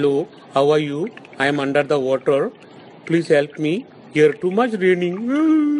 Hello, how are you? I am under the water. Please help me. Here too much raining.